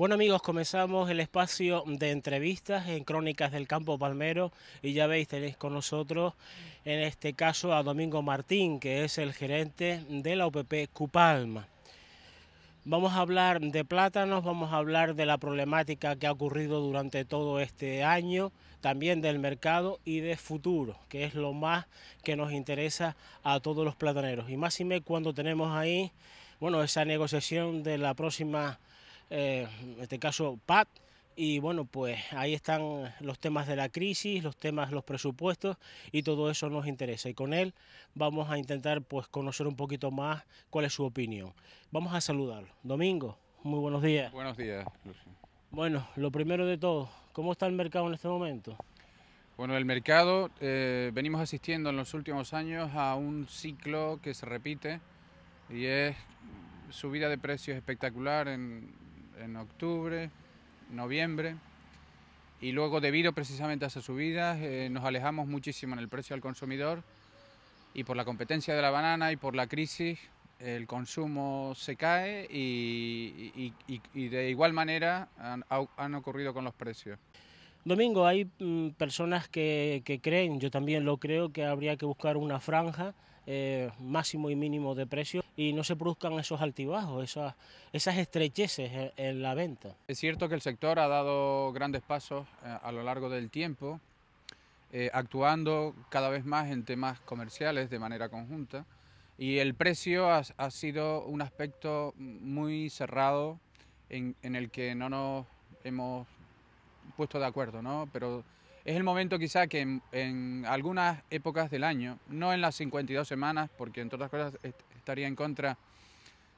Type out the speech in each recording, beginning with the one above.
Bueno amigos, comenzamos el espacio de entrevistas en Crónicas del Campo Palmero y ya veis, tenéis con nosotros en este caso a Domingo Martín, que es el gerente de la UPP Cupalma. Vamos a hablar de plátanos, vamos a hablar de la problemática que ha ocurrido durante todo este año, también del mercado y de futuro, que es lo más que nos interesa a todos los plataneros. Y más y me cuando tenemos ahí, bueno, esa negociación de la próxima, eh, en este caso, PAC, y bueno, pues ahí están los temas de la crisis, los temas, los presupuestos y todo eso nos interesa. Y con él vamos a intentar pues conocer un poquito más cuál es su opinión. Vamos a saludarlo. Domingo, muy buenos días. Buenos días, Bueno, lo primero de todo, ¿cómo está el mercado en este momento? Bueno, el mercado, eh, venimos asistiendo en los últimos años a un ciclo que se repite y es subida de precios espectacular en, en octubre, noviembre. Y luego, debido precisamente a esas subidas, eh, nos alejamos muchísimo en el precio al consumidor y por la competencia de la banana y por la crisis, el consumo se cae y, de igual manera han, ocurrido con los precios. Domingo, hay mm, personas que, que creen, yo también lo creo, que habría que buscar una franja eh, máximo y mínimo de precio y no se produzcan esos altibajos, esas, esas estrecheces en, la venta. Es cierto que el sector ha dado grandes pasos eh, a lo largo del tiempo, eh, actuando cada vez más en temas comerciales de manera conjunta y el precio ha, sido un aspecto muy cerrado en, en el que no nos hemos puesto de acuerdo, ¿no? Pero es el momento quizá que en, algunas épocas del año, no en las 52 semanas, porque entre otras cosas estaría en contra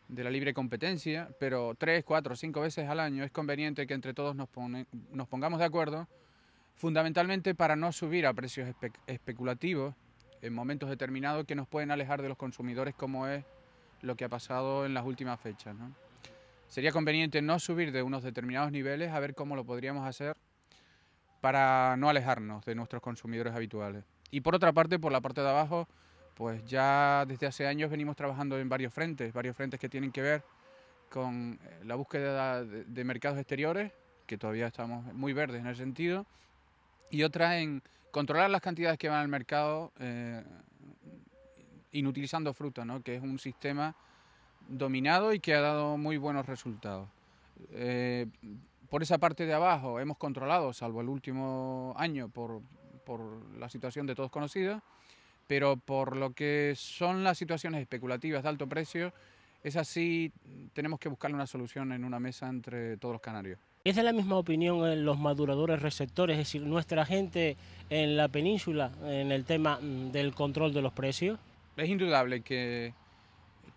de la libre competencia, pero tres, cuatro, cinco veces al año es conveniente que entre todos nos, pongamos de acuerdo, fundamentalmente para no subir a precios especulativos en momentos determinados que nos pueden alejar de los consumidores como es lo que ha pasado en las últimas fechas. Sería conveniente no subir de unos determinados niveles a ver cómo lo podríamos hacer para no alejarnos de nuestros consumidores habituales. Y por otra parte, por la parte de abajo, pues ya desde hace años venimos trabajando en varios frentes, varios frentes que tienen que ver con eh, la búsqueda de, mercados exteriores, que todavía estamos muy verdes en ese sentido, y otra en controlar las cantidades que van al mercado eh, inutilizando fruta, ¿no? que es un sistema dominado y que ha dado muy buenos resultados. Eh, por esa parte de abajo hemos controlado, salvo el último año, por, la situación de todos conocida, pero por lo que son las situaciones especulativas de alto precio, es así, tenemos que buscar una solución en una mesa entre todos los canarios. ¿Es de la misma opinión en los maduradores receptores, es decir, nuestra gente en la península en el tema mm, del control de los precios? Es indudable que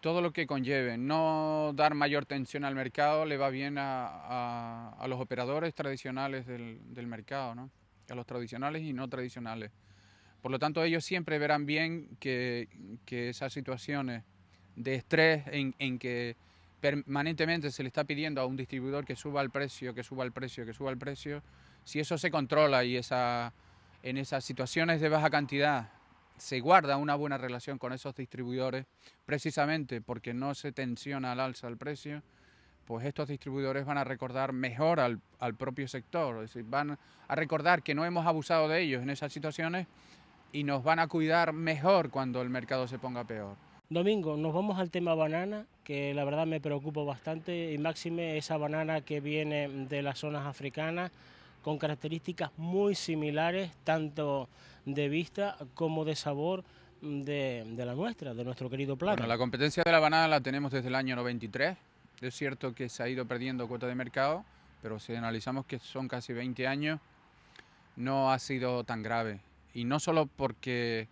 todo lo que conlleve no dar mayor tensión al mercado le va bien a, los operadores tradicionales del, mercado, ¿no? a los tradicionales y no tradicionales. Por lo tanto, ellos siempre verán bien que, esas situaciones de estrés en, en, que permanentemente se le está pidiendo a un distribuidor que suba el precio, que suba el precio, que suba el precio, si eso se controla y esa, en esas situaciones de baja cantidad se guarda una buena relación con esos distribuidores, precisamente porque no se tensiona al alza el precio, pues estos distribuidores van a recordar mejor al, propio sector, es decir, van a recordar que no hemos abusado de ellos en esas situaciones y nos van a cuidar mejor cuando el mercado se ponga peor. Domingo, nos vamos al tema banana, que la verdad me preocupa bastante, y máxime esa banana que viene de las zonas africanas, con características muy similares, tanto de vista como de sabor de, la nuestra, de nuestro querido plato. Bueno, la competencia de la banana la tenemos desde el año 93. Es cierto que se ha ido perdiendo cuota de mercado, pero si analizamos que son casi 20 años, no ha sido tan grave. Y no solo porque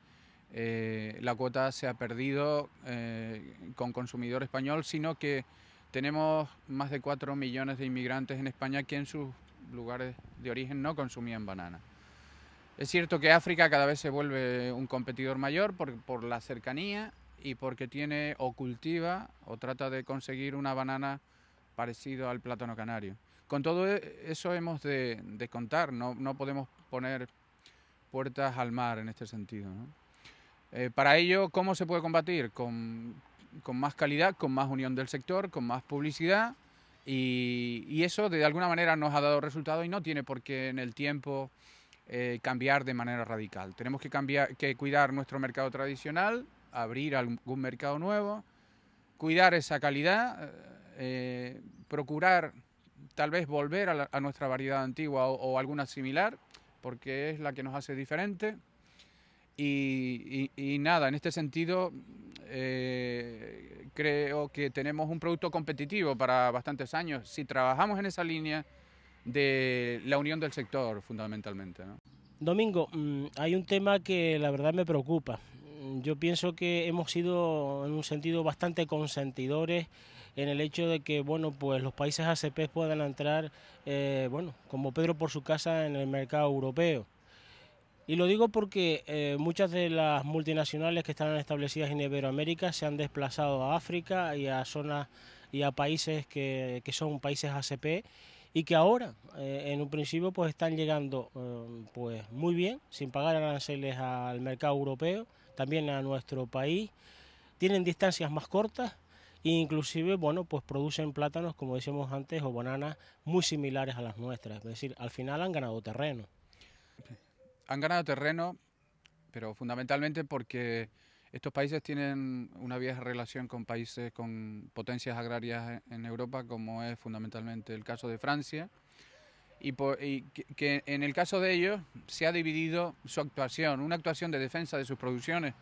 eh, la cuota se ha perdido eh, con consumidor español, sino que tenemos más de 4 millones de inmigrantes en España que en sus lugares de origen no consumían banana. Es cierto que África cada vez se vuelve un competidor mayor por, por la cercanía y porque tiene o cultiva o trata de conseguir una banana parecido al plátano canario. Con todo e, eso hemos de, contar, no, no, podemos poner puertas al mar en este sentido. Eh, para ello, ¿cómo se puede combatir? Con, con más calidad, con más unión del sector, con más publicidad Y, eso de alguna manera nos ha dado resultado y no tiene por qué en el tiempo eh, cambiar de manera radical. Tenemos que, cambiar, que cuidar nuestro mercado tradicional, abrir algún mercado nuevo, cuidar esa calidad, eh, procurar tal vez volver a, nuestra variedad antigua o, alguna similar, porque es la que nos hace diferente. Y, nada, en este sentido eh, creo que tenemos un producto competitivo para bastantes años si trabajamos en esa línea de la unión del sector fundamentalmente. Domingo, mm, hay un tema que la verdad me preocupa. Yo pienso que hemos sido en un sentido bastante consentidores en el hecho de que bueno pues los países ACP puedan entrar eh, bueno como Pedro por su casa en el mercado europeo y lo digo porque eh, muchas de las multinacionales que están establecidas en Iberoamérica se han desplazado a África y a zonas y a países que, son países ACP y que ahora eh, en un principio pues están llegando pues muy bien sin pagar aranceles al mercado europeo también a nuestro país tienen distancias más cortas inclusive, bueno, pues producen plátanos, como decíamos antes, o bananas muy similares a las nuestras. Es decir, al final han ganado terreno. Han ganado terreno, pero fundamentalmente porque estos países tienen una vieja relación con países con potencias agrarias en Europa, como es fundamentalmente el caso de Francia, y, que en el caso de ellos se ha dividido su actuación, una actuación de defensa de sus producciones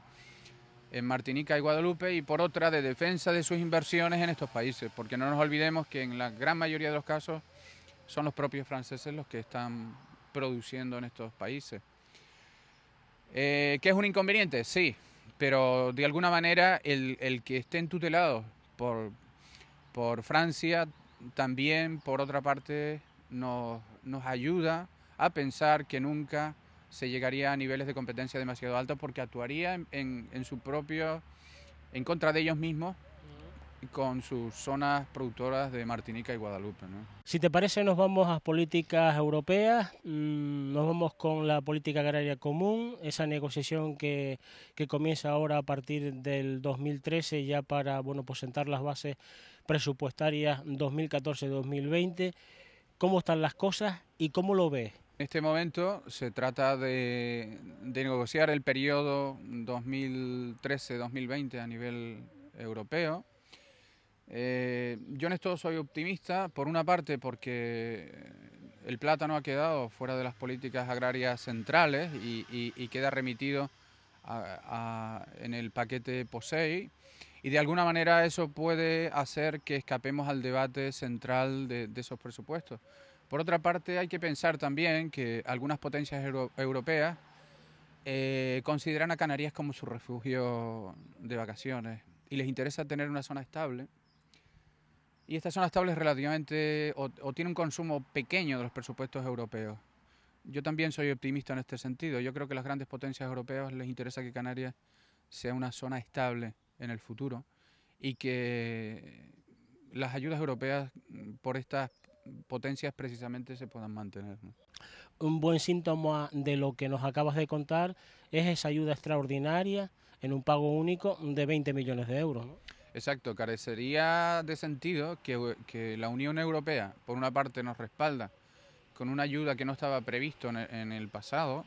en Martinica y Guadalupe y por otra de defensa de sus inversiones en estos países, porque no nos olvidemos que en la gran mayoría de los casos son los propios franceses los que están produciendo en estos países. Eh, ¿Qué es un inconveniente? Sí, pero de alguna manera el, que estén tutelados por, por Francia también, por otra parte, nos, nos ayuda a pensar que nunca se llegaría a niveles de competencia demasiado altos porque actuaría en, en, su propio, en contra de ellos mismos con sus zonas productoras de Martinica y Guadalupe. Si te parece, nos vamos a políticas europeas, mm, nos vamos con la política agraria común, esa negociación que, que comienza ahora a partir del 2013 ya para bueno, pues sentar las bases presupuestarias 2014-2020. ¿Cómo están las cosas y cómo lo ves? En este momento se trata de, negociar el periodo 2013-2020 a nivel europeo. Eh, yo en esto soy optimista, por una parte porque el plátano ha quedado fuera de las políticas agrarias centrales y, queda remitido en el paquete POSEI y de alguna manera eso puede hacer que escapemos al debate central de esos presupuestos. Por otra parte, hay que pensar también que algunas potencias europeas eh, consideran a Canarias como su refugio de vacaciones y les interesa tener una zona estable. Y esta zona estable es relativamente o, tiene un consumo pequeño de los presupuestos europeos. Yo también soy optimista en este sentido. Yo creo que las grandes potencias europeas les interesa que Canarias sea una zona estable en el futuro y que las ayudas europeas por estas potencias precisamente se puedan mantener. Un buen síntoma de lo que nos acabas de contar es esa ayuda extraordinaria en un pago único de 20 millones de euros. Exacto, carecería de sentido que, la Unión Europea, por una parte, nos respalda con una ayuda que no estaba previsto en el, pasado,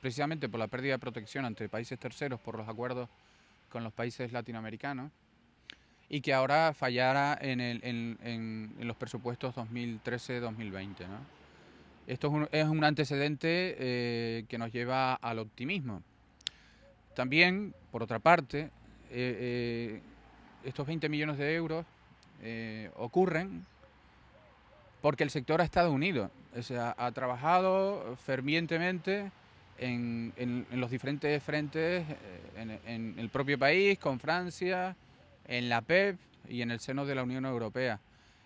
precisamente por la pérdida de protección ante países terceros por los acuerdos con los países latinoamericanos, y que ahora fallara en, los presupuestos 2013-2020. Esto es un, es un antecedente eh, que nos lleva al optimismo. También, por otra parte, eh, eh, estos 20 millones de euros ocurren porque el sector ha estado unido, o sea, ha trabajado fervientemente en, los diferentes frentes, en, el propio país, con Francia, en la PEP y en el seno de la Unión Europea.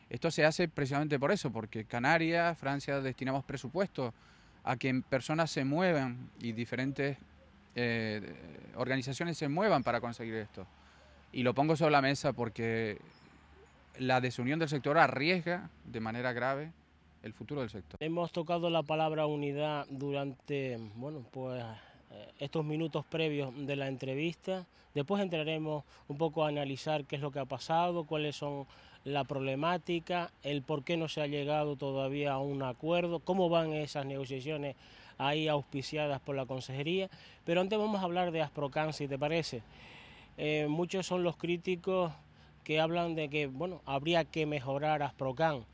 Esto se hace precisamente por eso, porque Canarias, Francia destinamos presupuestos a que personas se muevan y diferentes eh, organizaciones se muevan para conseguir esto. Y lo pongo sobre la mesa porque la desunión del sector arriesga de manera grave el futuro del sector. Hemos tocado la palabra unidad durante, bueno, pues eh, estos minutos previos de la entrevista. Después entraremos un poco a analizar qué es lo que ha pasado, cuáles son la problemática, el por qué no se ha llegado todavía a un acuerdo, cómo van esas negociaciones ahí auspiciadas por la consejería. Pero antes vamos a hablar de Asprocan, si te parece. Eh, muchos son los críticos que hablan de que, bueno, habría que mejorar Asprocan.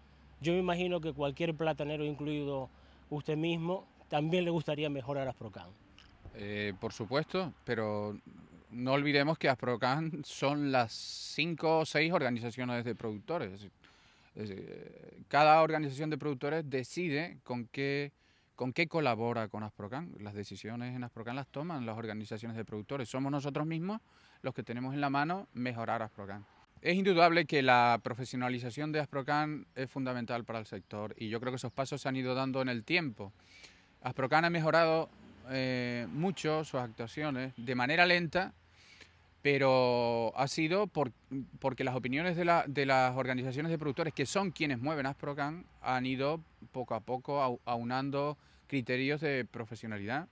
Yo me imagino que cualquier platanero, incluido usted mismo, también le gustaría mejorar Asprocan. Eh, por supuesto, pero no olvidemos que Asprocan son las cinco o seis organizaciones de productores. cada organización de productores decide con qué, con qué colabora con Asprocan. Las decisiones en Asprocan las toman las organizaciones de productores. Somos nosotros mismos los que tenemos en la mano mejorar Asprocan. Es indudable que la profesionalización de Asprocan es fundamental para el sector y yo creo que esos pasos se han ido dando en el tiempo. Asprocan ha mejorado eh, mucho sus actuaciones de manera lenta, pero ha sido porque las opiniones de, las organizaciones de productores, que son quienes mueven Asprocan, han ido poco a poco aunando criterios de profesionalidad.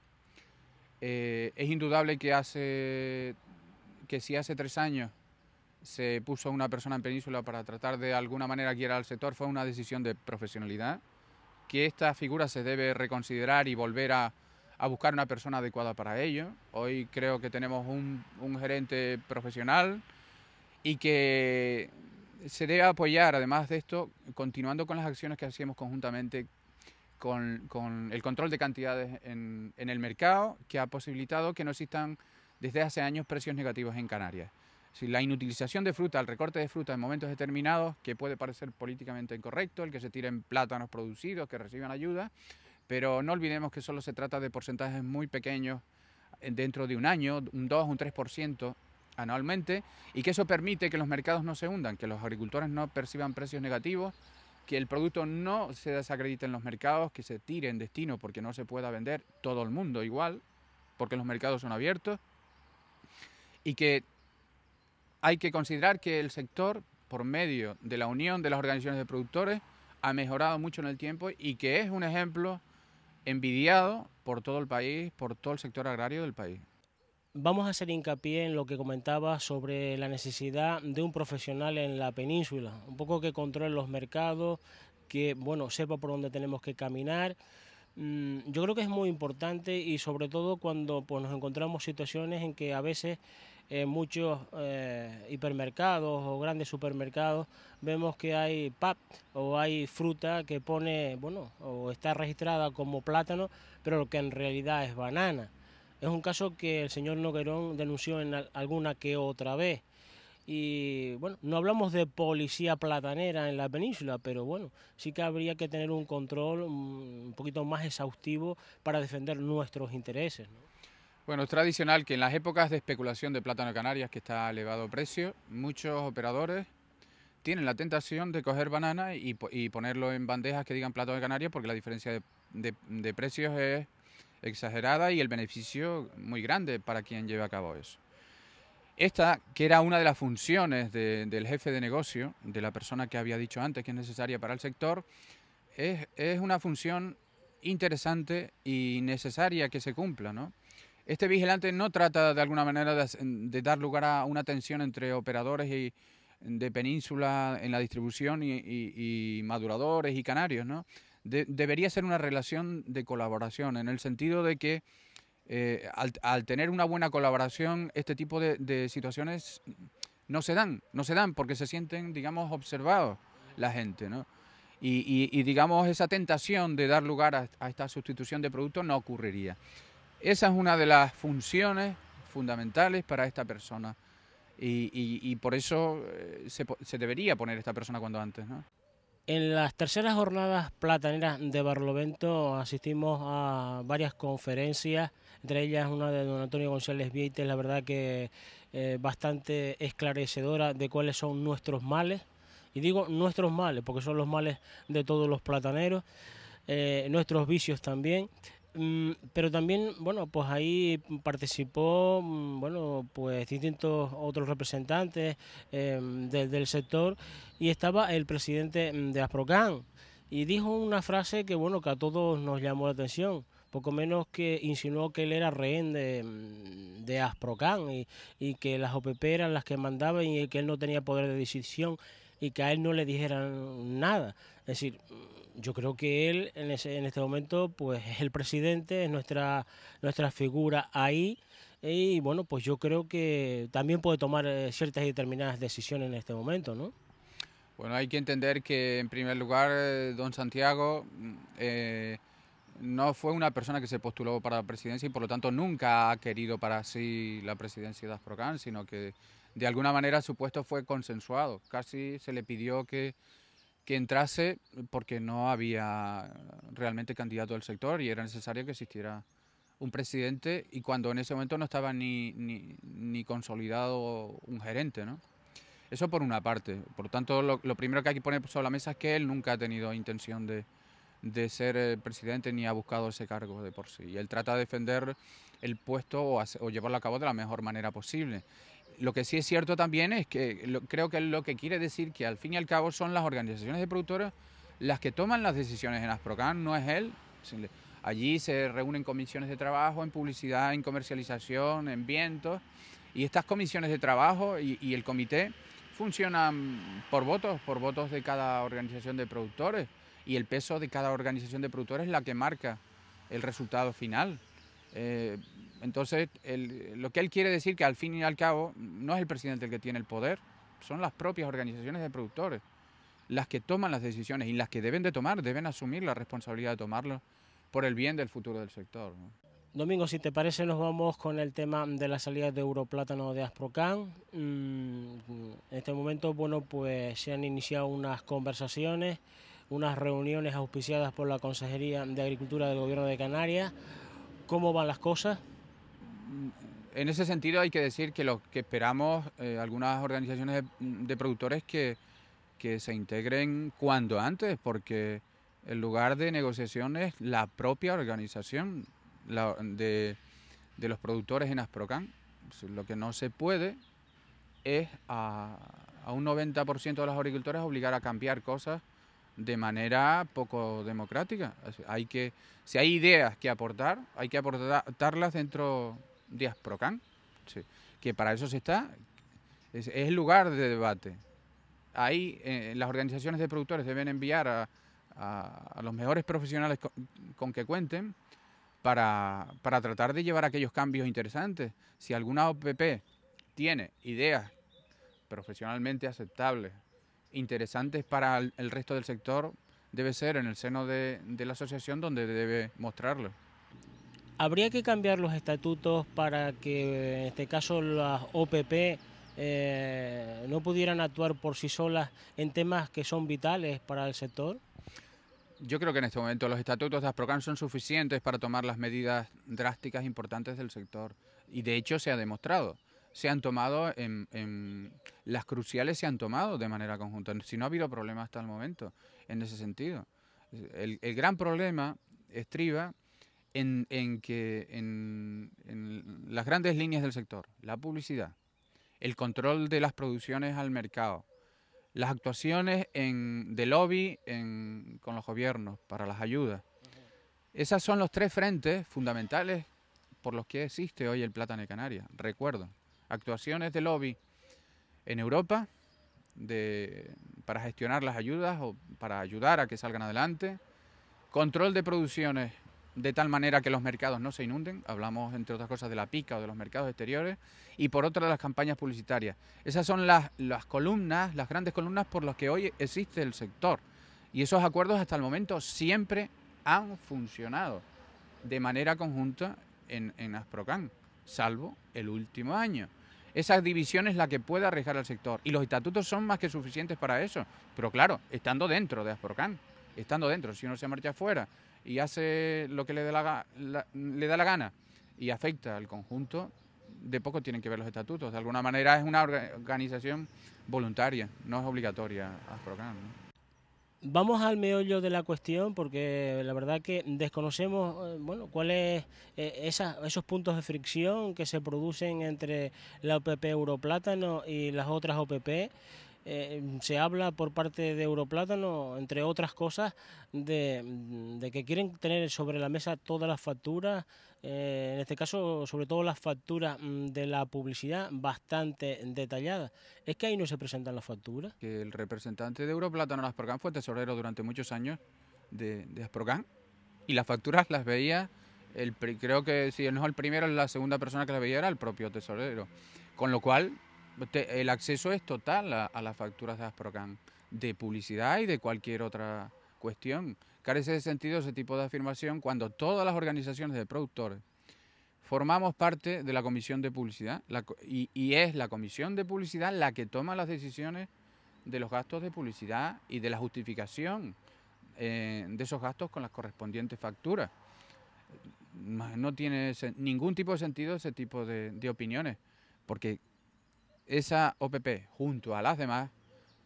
Eh, es indudable que hace que si hace tres años se puso una persona en Península para tratar de alguna manera guiar al sector, fue una decisión de profesionalidad, que esta figura se debe reconsiderar y volver a, buscar una persona adecuada para ello. Hoy creo que tenemos un, gerente profesional y que se debe apoyar, además de esto, continuando con las acciones que hacemos conjuntamente con, el control de cantidades en el mercado, que ha posibilitado que no existan desde hace años precios negativos en Canarias. La inutilización de fruta, el recorte de fruta en momentos determinados, que puede parecer políticamente incorrecto, el que se tiren plátanos producidos, que reciban ayuda, pero no olvidemos que solo se trata de porcentajes muy pequeños eh, dentro de un año, un 2, un 3% anualmente, y que eso permite que los mercados no se hundan, que los agricultores no perciban precios negativos, que el producto no se desacredite en los mercados, que se tire en destino porque no se pueda vender todo el mundo igual, porque los mercados son abiertos, y que hay que considerar que el sector, por medio de la unión de las organizaciones de productores, ha mejorado mucho en el tiempo y que es un ejemplo envidiado por todo el país, por todo el sector agrario del país. Vamos a hacer hincapié en lo que comentaba sobre la necesidad de un profesional en la península, un poco que controle los mercados, que bueno sepa por dónde tenemos que caminar. Mm, yo creo que es muy importante y sobre todo cuando pues, nos encontramos situaciones en que a veces en muchos eh, hipermercados o grandes supermercados vemos que hay pap o hay fruta que pone, bueno, o está registrada como plátano, pero que en realidad es banana. Es un caso que el señor Noguerón denunció en alguna que otra vez. Y bueno, no hablamos de policía platanera en la península, pero bueno, sí que habría que tener un control mm, un poquito más exhaustivo para defender nuestros intereses. Bueno, es tradicional que en las épocas de especulación de plátano de Canarias, que está a elevado precio, muchos operadores tienen la tentación de coger banana y, ponerlo en bandejas que digan plátano de Canarias porque la diferencia de, precios es exagerada y el beneficio muy grande para quien lleve a cabo eso. Esta, que era una de las funciones del jefe de negocio, de la persona que había dicho antes que es necesaria para el sector, es una función interesante y necesaria que se cumpla, ¿no? Este vigilante no trata de alguna manera de, dar lugar a una tensión entre operadores y, de península en la distribución y, maduradores y canarios, ¿no? debería ser una relación de colaboración, en el sentido de que eh, al, tener una buena colaboración, este tipo de, situaciones no se dan, no se dan porque se sienten, digamos, observados la gente, ¿no? Y, digamos, esa tentación de dar lugar a, a esta sustitución de productos no ocurriría. Esa es una de las funciones fundamentales para esta persona. Y, por eso eh, se, debería poner esta persona cuando antes. En las terceras jornadas plataneras de Barlovento asistimos a varias conferencias, entre ellas una de don Antonio González Vieites, la verdad que eh, bastante esclarecedora de cuáles son nuestros males, y digo nuestros males porque son los males de todos los plataneros, eh, nuestros vicios también, pero también, bueno, pues ahí participó, mm, bueno, pues distintos otros representantes em, del sector y estaba el presidente mm, de Asprocan y dijo una frase que, bueno, que a todos nos llamó la atención poco menos que insinuó que él era rehén de, de Asprocan y, y, que las OPP eran las que mandaban y que él no tenía poder de decisión y que a él no le dijeran nada. Es decir, yo creo que él en, ese, en este momento pues es el presidente, es nuestra, nuestra figura ahí y bueno, pues yo creo que también puede tomar eh, ciertas y determinadas decisiones en este momento, ¿no? Bueno, hay que entender que en primer lugar eh, don Santiago mm, eh, no fue una persona que se postuló para la presidencia y por lo tanto nunca ha querido para sí la presidencia de Asprocan, sino que de alguna manera su puesto fue consensuado. Casi se le pidió que, que entrase porque no había realmente candidato del sector y era necesario que existiera un presidente y cuando en ese momento no estaba ni, ni, ni consolidado un gerente, ¿no? Eso por una parte. Por tanto, lo, primero que hay que poner sobre la mesa es que él nunca ha tenido intención de, de ser eh, presidente ni ha buscado ese cargo de por sí. Y él trata de defender el puesto o llevarlo a cabo de la mejor manera posible. Lo que sí es cierto también es que creo que lo que quiere decir que al fin y al cabo son las organizaciones de productores las que toman las decisiones en Asprocan, no es él. Allí se reúnen comisiones de trabajo en publicidad, en comercialización, en vientos, y estas comisiones de trabajo y, el comité funcionan por votos, por votos de cada organización de productores, y el peso de cada organización de productores es la que marca el resultado final. Eh, entonces, lo que él quiere decir que al fin y al cabo no es el presidente el que tiene el poder, son las propias organizaciones de productores las que toman las decisiones y las que deben de tomar, deben asumir la responsabilidad de tomarlo por el bien del futuro del sector. Domingo, si te parece, nos vamos con el tema de la salida de Europlátano de Asprocan. Mm, en este momento, bueno, pues se han iniciado unas conversaciones, unas reuniones auspiciadas por la Consejería de Agricultura del Gobierno de Canarias. ¿Cómo van las cosas? En ese sentido hay que decir que lo que esperamos eh, algunas organizaciones de, productores que, que se integren cuando antes, porque el lugar de negociación es la propia organización de, los productores en Asprocan. Lo que no se puede es a, un 90% de los agricultores obligar a cambiar cosas de manera poco democrática. Hay que, si hay ideas que aportar, hay que aportarlas dentro de Asprocan, que para eso se está, es, el lugar de debate. Ahí eh, las organizaciones de productores deben enviar a, los mejores profesionales con, que cuenten para, tratar de llevar aquellos cambios interesantes. Si alguna OPP tiene ideas profesionalmente aceptables, interesantes para el, resto del sector, debe ser en el seno de, la asociación donde debe mostrarlo. ¿Habría que cambiar los estatutos para que en este caso las OPP eh, no pudieran actuar por sí solas en temas que son vitales para el sector? Yo creo que en este momento los estatutos de Asprocan son suficientes para tomar las medidas drásticas importantes del sector. Y de hecho se ha demostrado. Se han tomado, las cruciales se han tomado de manera conjunta. Si no ha habido problema hasta el momento en ese sentido. El, gran problema estriba en, en que en, las grandes líneas del sector, la publicidad, el control de las producciones al mercado, las actuaciones en, de lobby con los gobiernos para las ayudas. Esos son los tres frentes fundamentales por los que existe hoy el plátano de Canarias. Recuerdo, actuaciones de lobby en Europa para gestionar las ayudas o para ayudar a que salgan adelante, control de producciones de tal manera que los mercados no se inunden, hablamos entre otras cosas de la pica o de los mercados exteriores, y por otra de las campañas publicitarias. Esas son las, las columnas, las grandes columnas por las que hoy existe el sector. Y esos acuerdos hasta el momento siempre han funcionado de manera conjunta en, en Asprocan, salvo el último año. Esa división es la que puede arriesgar al sector y los estatutos son más que suficientes para eso, pero claro, estando dentro de Asprocan, estando dentro, si uno se marcha afuera y hace lo que le, dé la, le da la gana y afecta al conjunto, de poco tienen que ver los estatutos. De alguna manera es una organización voluntaria, no es obligatoria Vamos al meollo de la cuestión porque la verdad que desconocemos eh, bueno cuáles eh, esos puntos de fricción que se producen entre la OPP Europlátano y las otras OPP eh, se habla por parte de Europlátano, entre otras cosas, de, que quieren tener sobre la mesa todas las facturas, eh, en este caso sobre todo las facturas mm, de la publicidad bastante detalladas. ¿Es que ahí no se presentan las facturas? Que el representante de Europlátano Asprocan fue tesorero durante muchos años de, de y las facturas las veía, el, creo que si no es el primero, la segunda persona que las veía era el propio tesorero. Con lo cual el acceso es total a, las facturas de Asprocan, de publicidad y de cualquier otra cuestión. Carece de sentido ese tipo de afirmación cuando todas las organizaciones de productores formamos parte de la comisión de publicidad y, es la comisión de publicidad la que toma las decisiones de los gastos de publicidad y de la justificación eh, de esos gastos con las correspondientes facturas. No tiene ningún tipo de sentido ese tipo de, de opiniones, porque esa OPP junto a las demás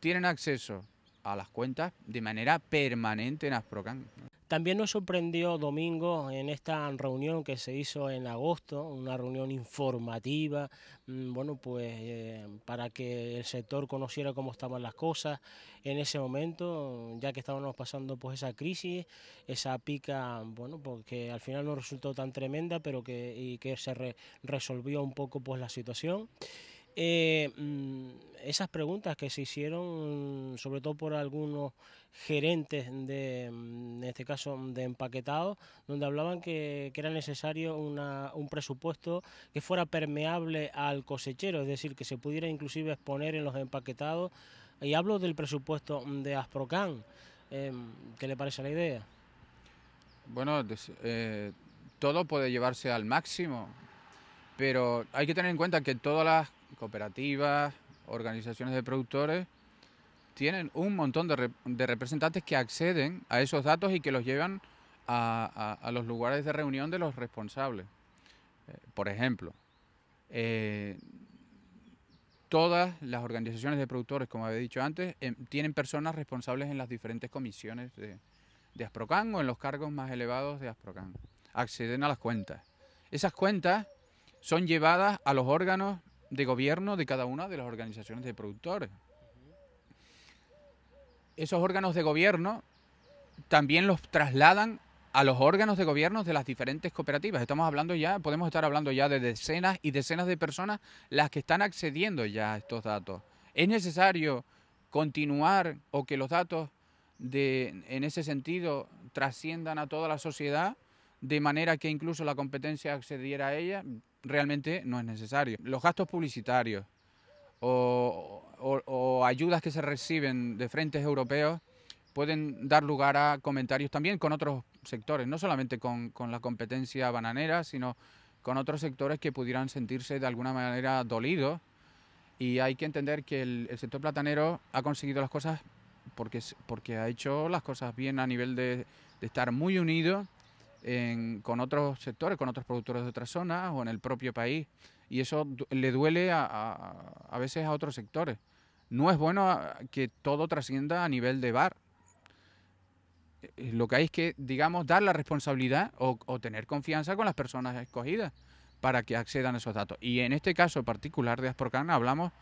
tienen acceso a las cuentas de manera permanente en Asprocan. También nos sorprendió Domingo en esta reunión que se hizo en agosto, una reunión informativa, mm, bueno, pues eh, para que el sector conociera cómo estaban las cosas en ese momento, ya que estábamos pasando pues esa crisis, esa pica, bueno, porque al final no resultó tan tremenda, pero que, que se resolvió un poco pues la situación. Eh, mm, esas preguntas que se hicieron, sobre todo por algunos gerentes de, mm, en este caso, de empaquetados, donde hablaban que, era necesario un presupuesto que fuera permeable al cosechero, es decir, que se pudiera inclusive exponer en los empaquetados. Y hablo del presupuesto de Asprocan. Eh, ¿Qué le parece la idea? Bueno, eh, todo puede llevarse al máximo, pero hay que tener en cuenta que todas las cooperativas, organizaciones de productores, tienen un montón de, representantes que acceden a esos datos y que los llevan a, los lugares de reunión de los responsables. Eh, por ejemplo, eh, todas las organizaciones de productores, como había dicho antes, em, tienen personas responsables en las diferentes comisiones de, de Asprocan o en los cargos más elevados de Asprocan. Acceden a las cuentas. Esas cuentas son llevadas a los órganos de gobierno de cada una de las organizaciones de productores. Esos órganos de gobierno también los trasladan a los órganos de gobierno de las diferentes cooperativas. Estamos hablando ya, podemos estar hablando ya de decenas y decenas de personas las que están accediendo ya a estos datos. Es necesario continuar o que los datos de, en ese sentido trasciendan a toda la sociedad de manera que incluso la competencia accediera a ella realmente no es necesario. Los gastos publicitarios o, ayudas que se reciben de frentes europeos pueden dar lugar a comentarios también con otros sectores, no solamente con, la competencia bananera, sino con otros sectores que pudieran sentirse de alguna manera dolidos. Y hay que entender que el, sector platanero ha conseguido las cosas porque, porque ha hecho las cosas bien a nivel de, de estar muy unido con otros sectores, con otros productores de otras zonas o en el propio país. Y eso le duele a, a, veces a otros sectores. No es bueno que todo trascienda a nivel de bar. Eh, lo que hay es que, digamos, dar la responsabilidad o, o tener confianza con las personas escogidas para que accedan a esos datos. Y en este caso particular de Asprocan hablamos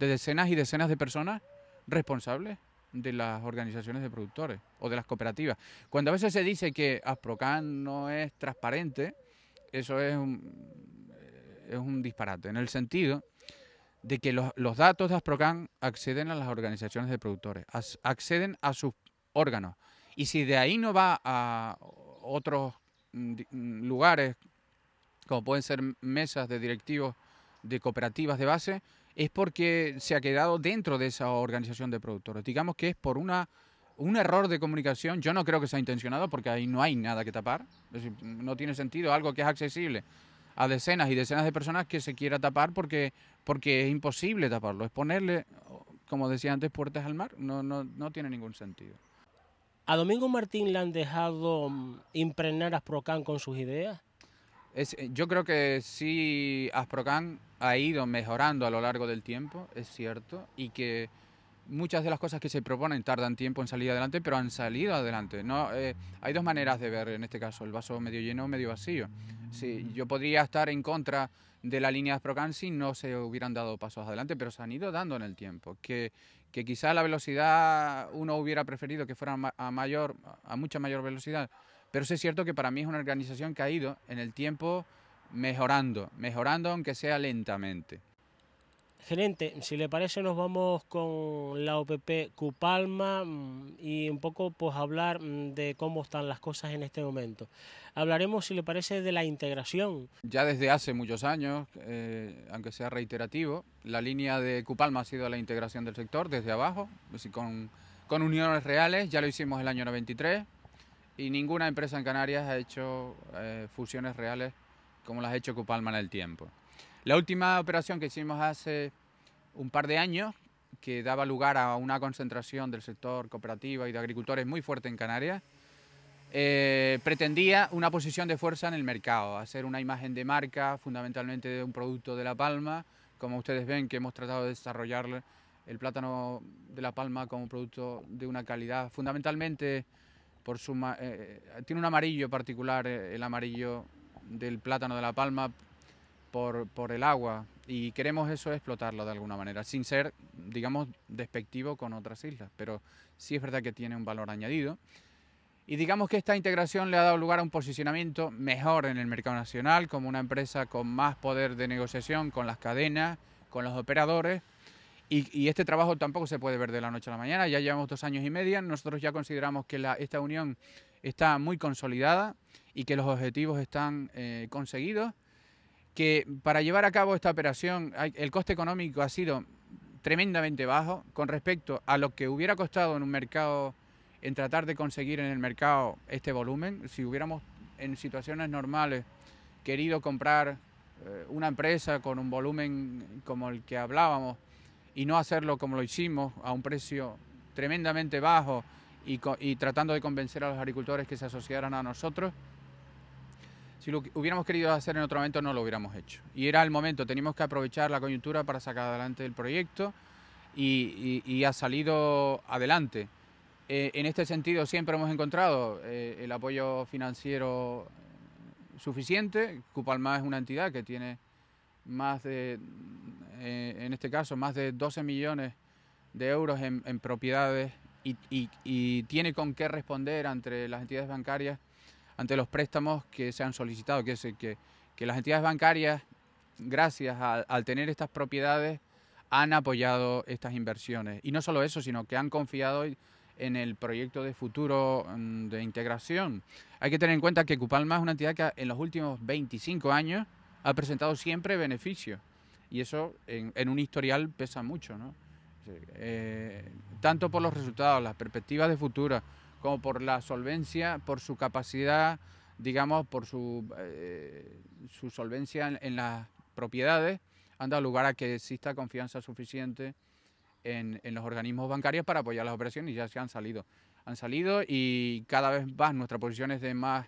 de decenas y decenas de personas responsables de las organizaciones de productores o de las cooperativas. Cuando a veces se dice que Asprocan no es transparente, eso es un, es un disparate, en el sentido de que los, datos de Asprocan acceden a las organizaciones de productores, acceden a sus órganos. Y si de ahí no va a otros mm, mm, lugares, como pueden ser mesas de directivos de cooperativas de base, es porque se ha quedado dentro de esa organización de productores. Digamos que es por una, un error de comunicación. Yo no creo que sea intencionado porque ahí no hay nada que tapar. no tiene sentido algo que es accesible a decenas y decenas de personas que se quiera tapar porque, porque es imposible taparlo. Es ponerle, como decía antes, puertas al mar. No, no, no tiene ningún sentido. ¿A Domingo Martín le han dejado mm, impregnar a Asprocan con sus ideas? Es, yo creo que sí, Asprocan ha ido mejorando a lo largo del tiempo, es cierto, y que muchas de las cosas que se proponen tardan tiempo en salir adelante, pero han salido adelante. No, eh, hay dos maneras de ver en este caso, el vaso medio lleno o medio vacío. Sí, yo podría estar en contra de la línea de Asprocan si no se hubieran dado pasos adelante, pero se han ido dando en el tiempo. Que, que quizá la velocidad uno hubiera preferido que fuera a mayor, a mucha mayor velocidad, pero sí es cierto que para mí es una organización que ha ido en el tiempo mejorando, mejorando aunque sea lentamente. Gerente, si le parece nos vamos con la OPP Cupalma mm, y un poco pues hablar mm, de cómo están las cosas en este momento. Hablaremos, si le parece, de la integración. Ya desde hace muchos años, eh, aunque sea reiterativo, la línea de Cupalma ha sido la integración del sector desde abajo, con, con uniones reales, ya lo hicimos el año 93 y ninguna empresa en Canarias ha hecho eh, fusiones reales como las ha hecho Cupalma en el tiempo. La última operación que hicimos hace un par de años, que daba lugar a una concentración del sector cooperativo y de agricultores muy fuerte en Canarias, eh, pretendía una posición de fuerza en el mercado, hacer una imagen de marca fundamentalmente de un producto de La Palma, como ustedes ven que hemos tratado de desarrollar el plátano de La Palma como producto de una calidad fundamentalmente por su eh, tiene un amarillo particular, eh, el amarillo del plátano de La Palma por, por el agua y queremos eso explotarlo de alguna manera, sin ser, digamos, despectivo con otras islas, pero sí es verdad que tiene un valor añadido. Y digamos que esta integración le ha dado lugar a un posicionamiento mejor en el mercado nacional, como una empresa con más poder de negociación con las cadenas, con los operadores. Y, este trabajo tampoco se puede ver de la noche a la mañana, ya llevamos dos años y medio, nosotros ya consideramos que la, esta unión está muy consolidada y que los objetivos están eh, conseguidos que para llevar a cabo esta operación el coste económico ha sido tremendamente bajo con respecto a lo que hubiera costado en un mercado, en tratar de conseguir en el mercado este volumen. Si hubiéramos en situaciones normales querido comprar eh, una empresa con un volumen como el que hablábamos y no hacerlo como lo hicimos a un precio tremendamente bajo y, y tratando de convencer a los agricultores que se asociaran a nosotros, si lo hubiéramos querido hacer en otro momento no lo hubiéramos hecho. Y era el momento, teníamos que aprovechar la coyuntura para sacar adelante el proyecto y, ha salido adelante. Eh, en este sentido siempre hemos encontrado eh, el apoyo financiero suficiente. Cupalma es una entidad que tiene más de, eh, en este caso, más de 12 millones de euros en, propiedades y, tiene con qué responder ante las entidades bancarias ante los préstamos que se han solicitado, que, que, que las entidades bancarias, gracias al tener estas propiedades, han apoyado estas inversiones. Y no solo eso, sino que han confiado en el proyecto de futuro mm, de integración. Hay que tener en cuenta que Cupalma es una entidad que en los últimos 25 años ha presentado siempre beneficios. Y eso en, un historial pesa mucho, ¿no? Eh, tanto por los resultados, las perspectivas de futuro, como por la solvencia, por su capacidad, digamos, por eh, su solvencia en, las propiedades, han dado lugar a que exista confianza suficiente en, los organismos bancarios para apoyar las operaciones y ya se han salido. Han salido y cada vez más nuestra posición es de más,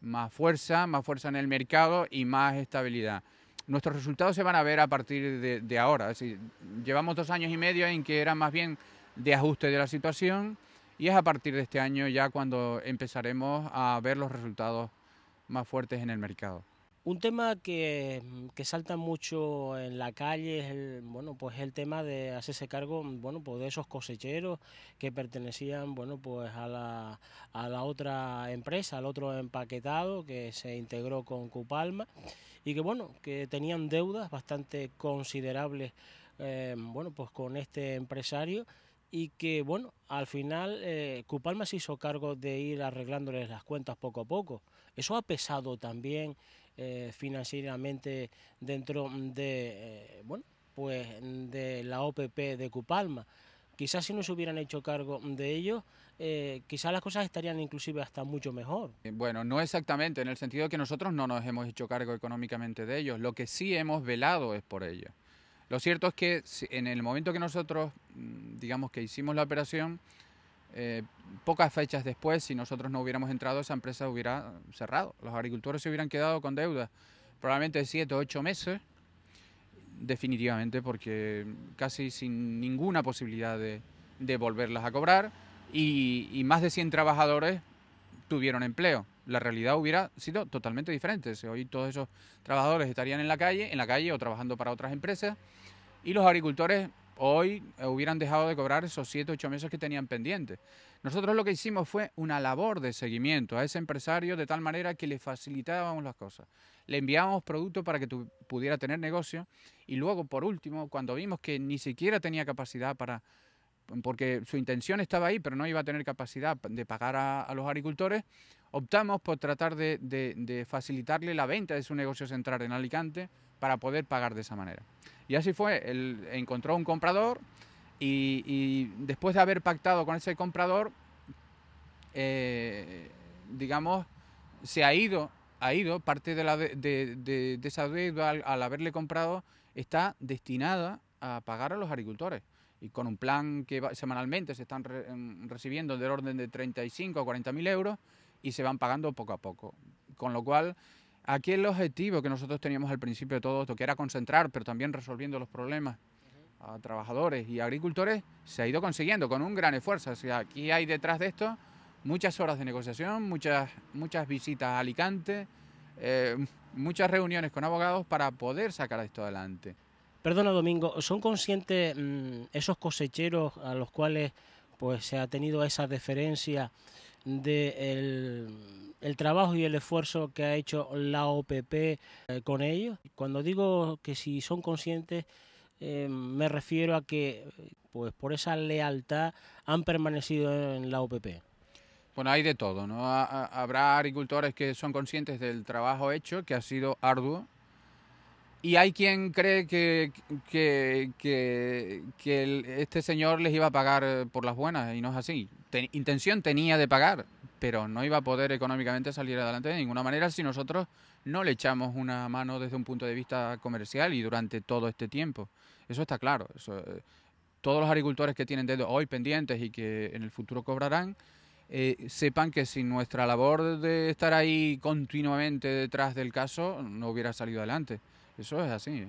más fuerza, más fuerza en el mercado y más estabilidad. Nuestros resultados se van a ver a partir de, ahora. Es decir, llevamos dos años y medio en que era más bien de ajuste de la situación y es a partir de este año ya cuando empezaremos a ver los resultados más fuertes en el mercado. Un tema que, salta mucho en la calle es el, bueno, pues el tema de hacerse cargo bueno, pues de esos cosecheros que pertenecían bueno, pues a, la, a la otra empresa, al otro empaquetado que se integró con Cupalma y que bueno, que tenían deudas bastante considerables eh, bueno, pues con este empresario y que, bueno, al final eh, Cupalma se hizo cargo de ir arreglándoles las cuentas poco a poco. Eso ha pesado también eh, financieramente dentro de, eh, bueno, pues de la OPP de Cupalma. Quizás si no se hubieran hecho cargo de ellos, eh, quizás las cosas estarían inclusive hasta mucho mejor. Bueno, no exactamente, en el sentido de que nosotros no nos hemos hecho cargo económicamente de ellos, lo que sí hemos velado es por ellos. Lo cierto es que en el momento que nosotros, mm, digamos que hicimos la operación, eh, pocas fechas después, si nosotros no hubiéramos entrado, esa empresa hubiera cerrado. Los agricultores se hubieran quedado con deuda probablemente de 7 o 8 meses, definitivamente, porque casi sin ninguna posibilidad de, volverlas a cobrar, y, más de 100 trabajadores tuvieron empleo. La realidad hubiera sido totalmente diferente. Hoy todos esos trabajadores estarían en la calle, en la calle o trabajando para otras empresas y los agricultores hoy hubieran dejado de cobrar esos 7, 8 meses que tenían pendientes. Nosotros lo que hicimos fue una labor de seguimiento a ese empresario de tal manera que le facilitábamos las cosas. Le enviábamos productos para que pudiera tener negocio y luego, por último, cuando vimos que ni siquiera tenía capacidad para, porque su intención estaba ahí, pero no iba a tener capacidad de pagar a, los agricultores, optamos por tratar de, facilitarle la venta de su negocio central en Alicante para poder pagar de esa manera. Y así fue, él encontró un comprador y, después de haber pactado con ese comprador, eh, digamos, se ha ido, ha ido, parte de, la de, esa deuda al, haberle comprado está destinada a pagar a los agricultores y con un plan que semanalmente se están recibiendo del orden de 35 o 40 mil euros y se van pagando poco a poco. Con lo cual, aquí el objetivo que nosotros teníamos al principio de todo esto, que era concentrar, pero también resolviendo los problemas a trabajadores y agricultores, se ha ido consiguiendo con un gran esfuerzo. O sea, aquí hay detrás de esto muchas horas de negociación, muchas, muchas visitas a Alicante, eh, muchas reuniones con abogados para poder sacar esto adelante. Perdona Domingo, ¿son conscientes mm, esos cosecheros a los cuales pues se ha tenido esa deferencia de el, trabajo y el esfuerzo que ha hecho la OPP eh, con ellos? Cuando digo que si son conscientes eh, me refiero a que pues por esa lealtad han permanecido en la OPP. Bueno, hay de todo, ¿no? Habrá agricultores que son conscientes del trabajo hecho, que ha sido arduo, y hay quien cree que, este señor les iba a pagar eh, por las buenas, y no es así. intención tenía de pagar, pero no iba a poder económicamente salir adelante de ninguna manera si nosotros no le echamos una mano desde un punto de vista comercial y durante todo este tiempo. Eso está claro. Eh, todos los agricultores que tienen dedos hoy pendientes y que en el futuro cobrarán, eh, sepan que sin nuestra labor de estar ahí continuamente detrás del caso no hubiera salido adelante. Eso es así. ¿eh?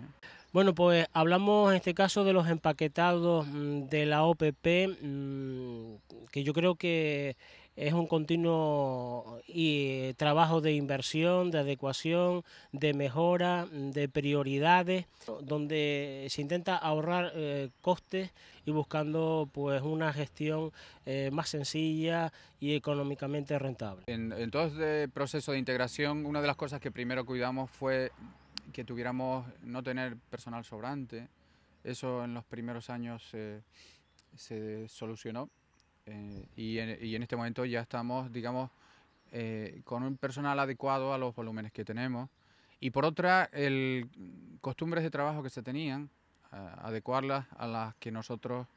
Bueno, pues hablamos en este caso de los empaquetados mm, de la OPP, mm, que yo creo que es un continuo y, trabajo de inversión, de adecuación, de mejora, de prioridades, donde se intenta ahorrar eh, costes y buscando pues una gestión eh, más sencilla y económicamente rentable. En, en todo este proceso de integración, una de las cosas que primero cuidamos fue que tuviéramos no tener personal sobrante. Eso en los primeros años se solucionó eh, y, en, este momento ya estamos, digamos, eh, con un personal adecuado a los volúmenes que tenemos. Y por otra, el costumbres de trabajo que se tenían, adecuarlas a las que nosotros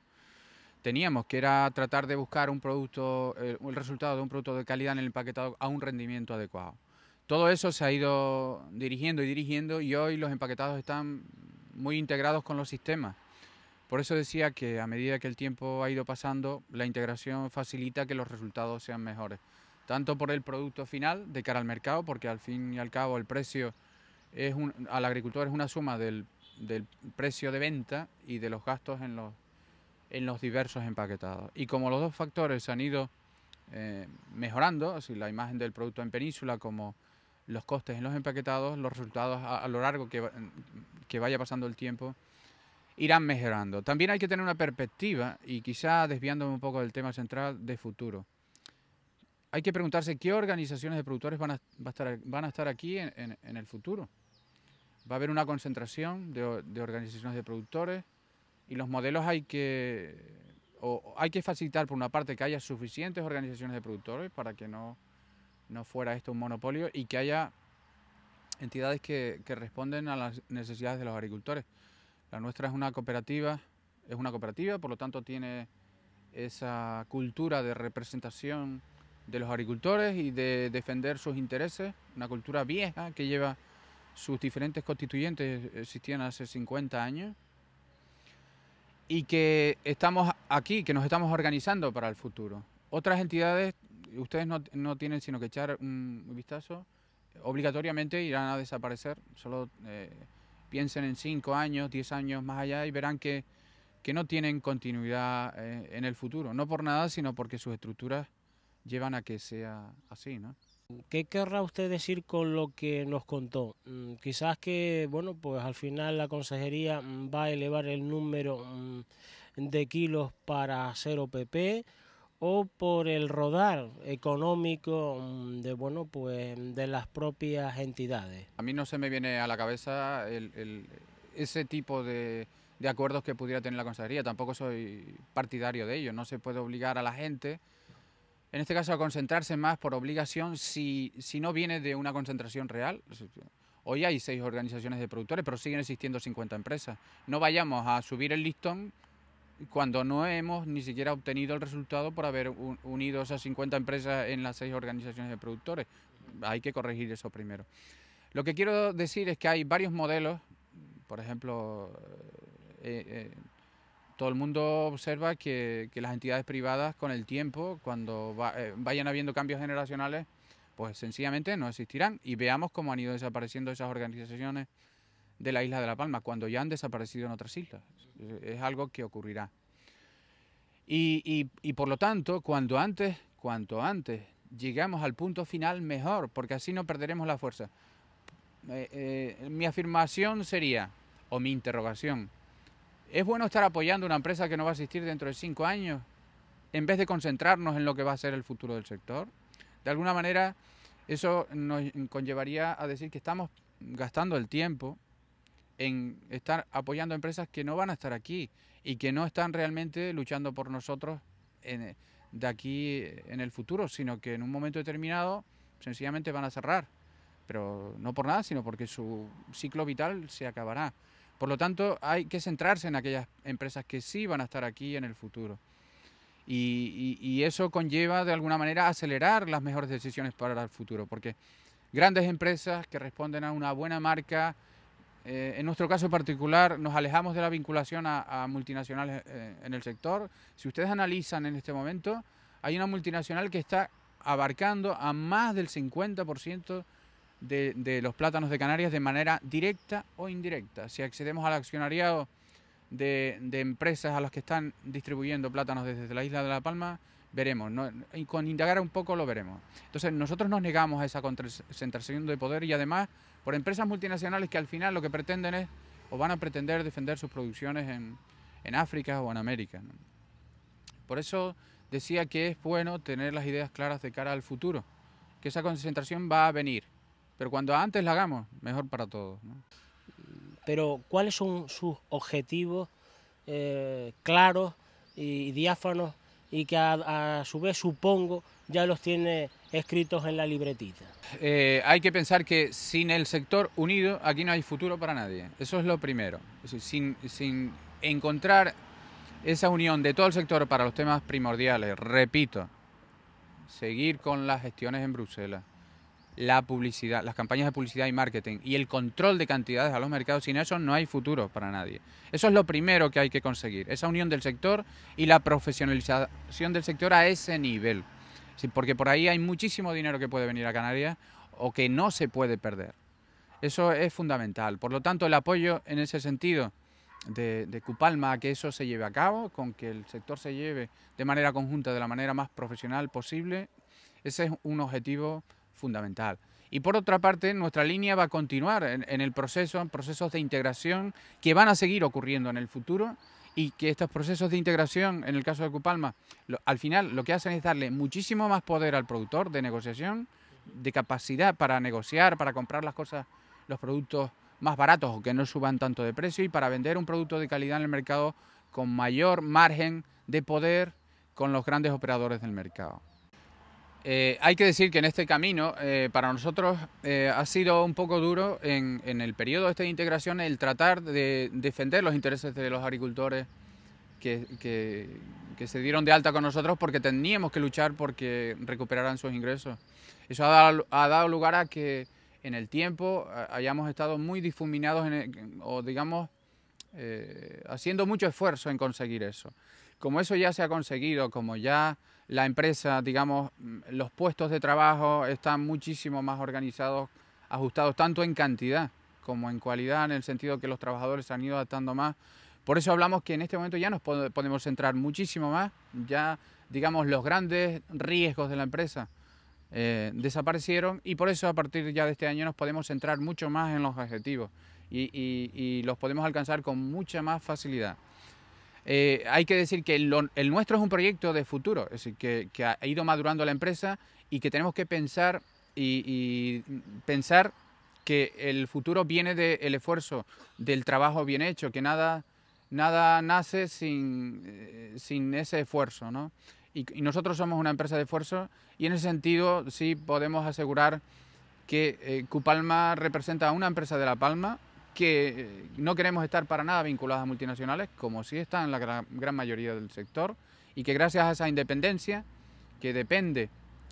teníamos, que era tratar de buscar un producto, el resultado de un producto de calidad en el empaquetado a un rendimiento adecuado. Todo eso se ha ido dirigiendo y dirigiendo y hoy los empaquetados están muy integrados con los sistemas. Por eso decía que a medida que el tiempo ha ido pasando, la integración facilita que los resultados sean mejores. Tanto por el producto final de cara al mercado, porque al fin y al cabo el precio es al agricultor es una suma del, precio de venta y de los gastos en los, en los diversos empaquetados. Y como los dos factores se han ido eh, mejorando, así la imagen del producto en península como los costes en los empaquetados, los resultados a, lo largo que, vaya pasando el tiempo irán mejorando. También hay que tener una perspectiva y quizá desviándome un poco del tema central de futuro. Hay que preguntarse qué organizaciones de productores van a, estar, aquí en, el futuro. Va a haber una concentración de, organizaciones de productores y los modelos hay que, o hay que facilitar por una parte que haya suficientes organizaciones de productores para que no, no fuera esto un monopolio y que haya entidades que, que responden a las necesidades de los agricultores. La nuestra es una cooperativa, es una cooperativa, por lo tanto tiene esa cultura de representación de los agricultores y de defender sus intereses, una cultura vieja que lleva sus diferentes constituyentes, existían hace 50 años, y que estamos aquí, que nos estamos organizando para el futuro. Otras entidades, ustedes no, tienen sino que echar un vistazo, obligatoriamente irán a desaparecer, solo... Eh, piensen en 5 años, 10 años más allá y verán que, que no tienen continuidad eh, en el futuro. No por nada, sino porque sus estructuras llevan a que sea así, ¿no? ¿Qué querrá usted decir con lo que nos contó? Mm, quizás que, bueno, pues al final la consejería mm, va a elevar el número mm, de kilos para hacer OPP o por el rodar económico de bueno pues de las propias entidades. A mí no se me viene a la cabeza ese tipo de, de acuerdos que pudiera tener la consejería. Tampoco soy partidario de ello. No se puede obligar a la gente en este caso a concentrarse más por obligación si, si no viene de una concentración real. Hoy hay seis organizaciones de productores, pero siguen existiendo 50 empresas. No vayamos a subir el listón cuando no hemos ni siquiera obtenido el resultado por haber unido esas 50 empresas en las seis organizaciones de productores. Hay que corregir eso primero. Lo que quiero decir es que hay varios modelos, por ejemplo, eh, eh, todo el mundo observa que, las entidades privadas con el tiempo, cuando eh, vayan habiendo cambios generacionales, pues sencillamente no existirán. Y veamos cómo han ido desapareciendo esas organizaciones de la isla de La Palma, cuando ya han desaparecido en otras islas. Es algo que ocurrirá. Y, por lo tanto, cuanto antes, cuanto antes llegamos al punto final, mejor, porque así no perderemos la fuerza. Eh, eh, mi afirmación sería, o mi interrogación, ¿Es bueno estar apoyando una empresa que no va a existir dentro de cinco años en vez de concentrarnos en lo que va a ser el futuro del sector? De alguna manera, eso nos conllevaría a decir que estamos gastando el tiempo en estar apoyando empresas que no van a estar aquí y que no están realmente luchando por nosotros de aquí en el futuro, sino que en un momento determinado sencillamente van a cerrar. Pero no por nada, sino porque su ciclo vital se acabará. Por lo tanto, hay que centrarse en aquellas empresas que sí van a estar aquí en el futuro. Y, eso conlleva de alguna manera acelerar las mejores decisiones para el futuro, porque grandes empresas que responden a una buena marca, eh, en nuestro caso particular nos alejamos de la vinculación a, multinacionales eh, en el sector. Si ustedes analizan en este momento, hay una multinacional que está abarcando a más del 50% de, los plátanos de Canarias de manera directa o indirecta. Si accedemos al accionariado de, empresas a las que están distribuyendo plátanos desde la isla de La Palma, veremos. Y con indagar un poco lo veremos. Entonces nosotros nos negamos a esa concentración de poder y además por empresas multinacionales que al final lo que pretenden es o van a pretender defender sus producciones en, África o en América. Por eso decía que es bueno tener las ideas claras de cara al futuro, que esa concentración va a venir pero cuando antes la hagamos, mejor para todos. Pero ¿cuáles son sus objetivos eh, claros y diáfanos y que a, su vez supongo ya los tiene escritos en la libretita? Eh, hay que pensar que sin el sector unido aquí no hay futuro para nadie. Eso es lo primero. sin, sin encontrar esa unión de todo el sector para los temas primordiales, repito, seguir con las gestiones en Bruselas, la publicidad, las campañas de publicidad y marketing y el control de cantidades a los mercados, sin eso no hay futuro para nadie. Eso es lo primero que hay que conseguir, esa unión del sector y la profesionalización del sector a ese nivel. porque por ahí hay muchísimo dinero que puede venir a Canarias o que no se puede perder. Eso es fundamental. Por lo tanto, el apoyo en ese sentido de, de Cupalma a que eso se lleve a cabo, con que el sector se lleve de manera conjunta, de la manera más profesional posible, ese es un objetivo fundamental. Y por otra parte, nuestra línea va a continuar en, el proceso, en procesos de integración que van a seguir ocurriendo en el futuro y que estos procesos de integración, en el caso de Cupalma, al final lo que hacen es darle muchísimo más poder al productor de negociación, de capacidad para negociar, para comprar las cosas, los productos más baratos o que no suban tanto de precio y para vender un producto de calidad en el mercado con mayor margen de poder con los grandes operadores del mercado. Eh, hay que decir que en este camino, eh, para nosotros, eh, ha sido un poco duro en, el periodo este de integración el tratar de defender los intereses de los agricultores que, se dieron de alta con nosotros porque teníamos que luchar porque recuperaran sus ingresos. Eso ha dado, lugar a que en el tiempo hayamos estado muy difuminados o digamos haciendo mucho esfuerzo en conseguir eso. Como eso ya se ha conseguido, como ya la empresa, digamos, mm, los puestos de trabajo están muchísimo más organizados, ajustados tanto en cantidad como en cualidad, en el sentido que los trabajadores se han ido adaptando más. Por eso hablamos que en este momento ya nos podemos centrar muchísimo más, ya digamos los grandes riesgos de la empresa eh, desaparecieron y por eso a partir ya de este año nos podemos centrar mucho más en los objetivos y, los podemos alcanzar con mucha más facilidad. Eh, hay que decir que el nuestro es un proyecto de futuro, es decir, que, ha ido madurando la empresa y que tenemos que pensar y, pensar que el futuro viene del esfuerzo, del trabajo bien hecho, que nada, nada nace sin, eh, sin ese esfuerzo. ¿no? Y, nosotros somos una empresa de esfuerzo y en ese sentido sí podemos asegurar que eh, Cupalma representa a una empresa de La Palma que eh, no queremos estar para nada vinculadas a multinacionales, como sí están la gran, mayoría del sector, y que gracias a esa independencia, que depende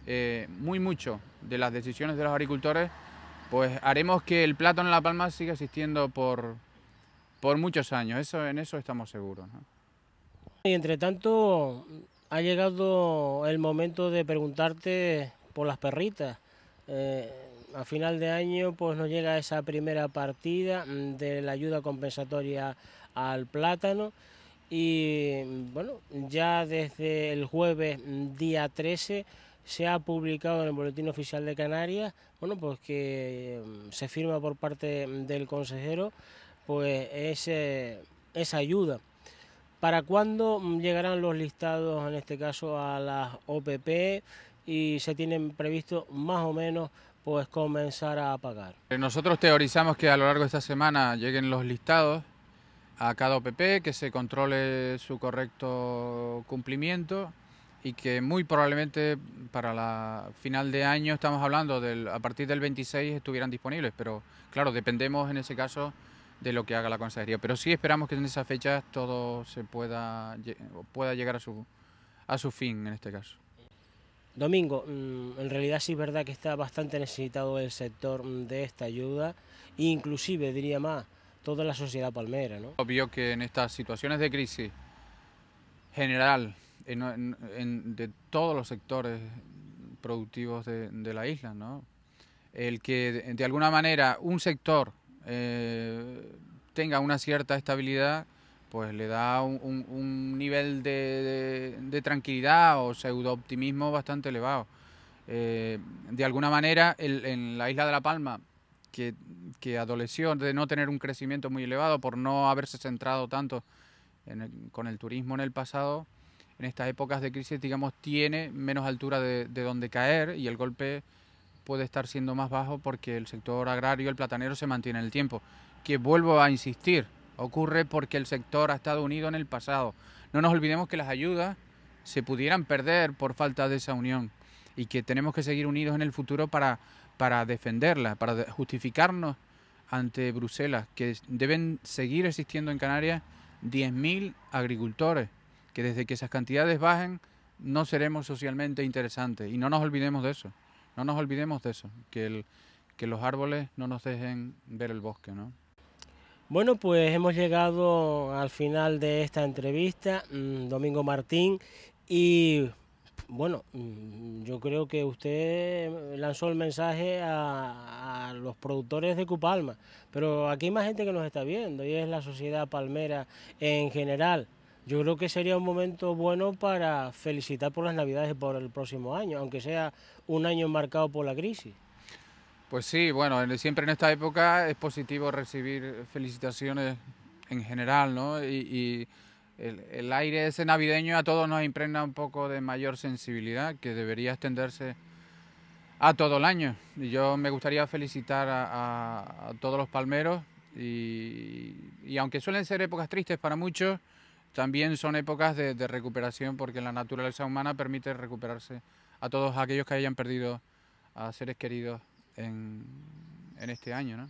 eh, muy mucho de las decisiones de los agricultores, pues haremos que el plátano en La Palma siga existiendo por, por muchos años, eso, en eso estamos seguros. Y entre tanto, ha llegado el momento de preguntarte por las perritas. Eh, a final de año pues nos llega esa primera partida mm, de la ayuda compensatoria al plátano y bueno, ya desde el jueves mm, día 13 se ha publicado en el Boletín Oficial de Canarias, bueno, pues que mm, se firma por parte del consejero pues ese, esa ayuda. ¿Para cuándo llegarán los listados, en este caso, a las OPP y se tienen previsto más o menos pues comenzar a pagar. Nosotros teorizamos que a lo largo de esta semana lleguen los listados a cada OPP, que se controle su correcto cumplimiento y que muy probablemente para la final de año, estamos hablando del, a partir del 26 estuvieran disponibles, pero claro, dependemos en ese caso de lo que haga la consejería, pero sí esperamos que en esa fecha todo se pueda, pueda llegar a su, a su fin en este caso. Domingo, mm, en realidad sí es verdad que está bastante necesitado el sector mm, de esta ayuda, inclusive diría más, toda la sociedad palmera. ¿no? Obvio que en estas situaciones de crisis general, de todos los sectores productivos de, la isla, ¿no? el que de, alguna manera un sector eh, tenga una cierta estabilidad, pues le da un, nivel de, tranquilidad o pseudo optimismo bastante elevado. Eh, de alguna manera, en la isla de La Palma, que, adoleció de no tener un crecimiento muy elevado por no haberse centrado tanto con el turismo en el pasado, en estas épocas de crisis, digamos, tiene menos altura de, de donde caer y el golpe puede estar siendo más bajo porque el sector agrario, el platanero, se mantiene en el tiempo. Que vuelvo a insistir, ocurre porque el sector ha estado unido en el pasado. No nos olvidemos que las ayudas se pudieran perder por falta de esa unión y que tenemos que seguir unidos en el futuro para, para defenderla, para justificarnos ante Bruselas, que deben seguir existiendo en Canarias 10.000 agricultores, que desde que esas cantidades bajen no seremos socialmente interesantes. Y no nos olvidemos de eso, no nos olvidemos de eso, que, el, que los árboles no nos dejen ver el bosque, ¿no? Bueno, pues hemos llegado al final de esta entrevista, mm, Domingo Martín, y bueno, mm, yo creo que usted lanzó el mensaje a, los productores de Cupalma, pero aquí hay más gente que nos está viendo y es la sociedad palmera en general. Yo creo que sería un momento bueno para felicitar por las Navidades y por el próximo año, aunque sea un año marcado por la crisis. Pues sí, bueno, siempre en esta época es positivo recibir felicitaciones en general, ¿no? Y, el, aire ese navideño a todos nos impregna un poco de mayor sensibilidad que debería extenderse a todo el año. Y yo me gustaría felicitar a, todos los palmeros y, aunque suelen ser épocas tristes para muchos, también son épocas de, de recuperación porque la naturaleza humana permite recuperarse a todos aquellos que hayan perdido a seres queridos en, este año. ¿no?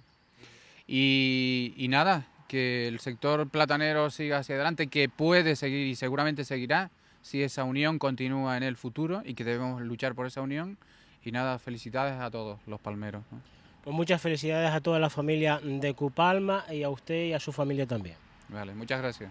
Y, nada, que el sector platanero siga hacia adelante, que puede seguir y seguramente seguirá si esa unión continúa en el futuro y que debemos luchar por esa unión. Y nada, felicidades a todos los palmeros. Pues muchas felicidades a toda la familia de Cupalma y a usted y a su familia también. Vale, muchas gracias.